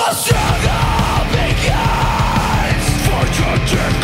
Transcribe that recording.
The struggle begins for justice.